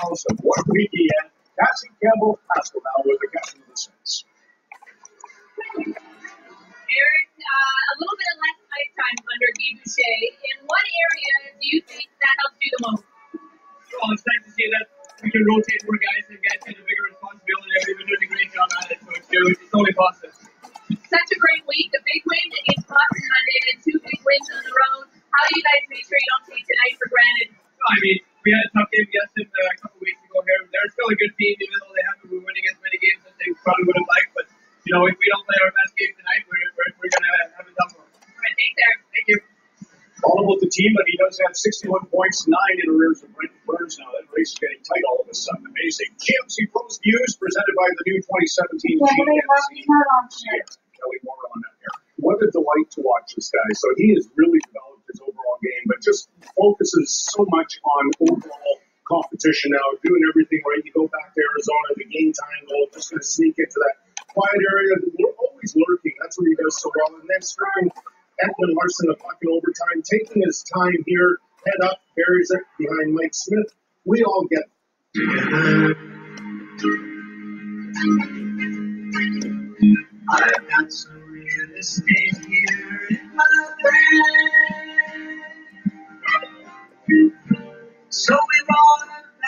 House of what weekend. Cassie Campbell Pascall now with the captain of the Saints. Erik, uh, a little bit of less ice time under Guy Boucher. In what area do you think that helps you the most? Well, it's nice to see that we can rotate more guys and guys get a bigger responsibility. We've been doing a great job at it, so it's, good. it's only positive. Such a great week. A big win against Boston Monday and two big wins on the road. How do you guys make sure you don't take tonight for granted? I mean, we had a tough game against them uh, a couple weeks ago here. They're still a good team, even though they haven't been winning as many games as they probably would have liked. But, you know, if we don't play our best game tonight, we're, we're, we're going to have a tough one. All right, thanks, Erik. Thank you. All about the team, but he does have 61 points, nine in arrears of Brent Burns now. That race is getting tight all of a sudden. Amazing. GMC Pros News presented by the new 2017 GMC. Kelly Moore on that there. What a delight to watch this guy. So he has really developed his overall game, but just focuses so much on overall competition now, doing everything right. You go back to Arizona, the game time goal, just going to sneak into that quiet area. We're always lurking. That's what he does so well. And then stripping Ekman-Larsson a puck in overtime, taking his time here, head up, buries it behind Mike Smith. We all get I've got some real estate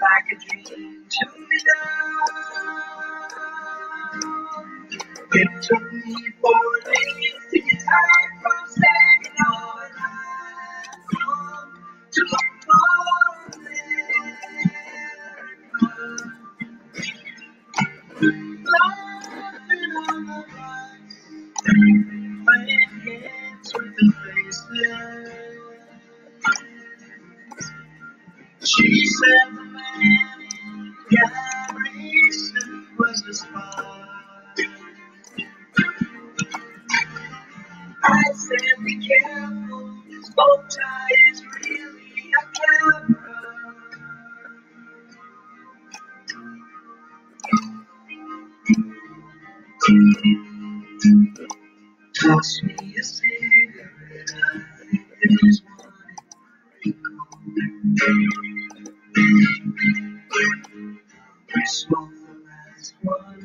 like a dream to me now. It took me four days to get tired from and I've to look for on the faceless. She said is really a camera. Toss me a cigarette, I think there's one We smoke the last one,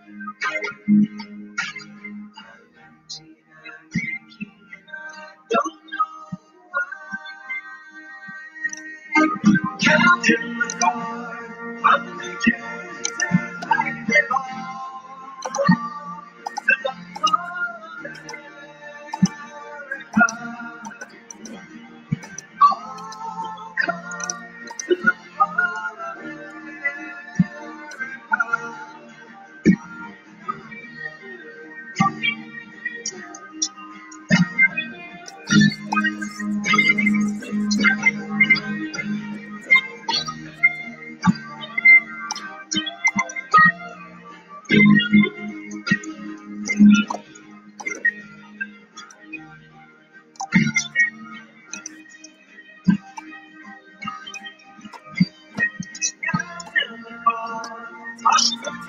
sleeping. Counting the card, I'm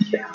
Yeah.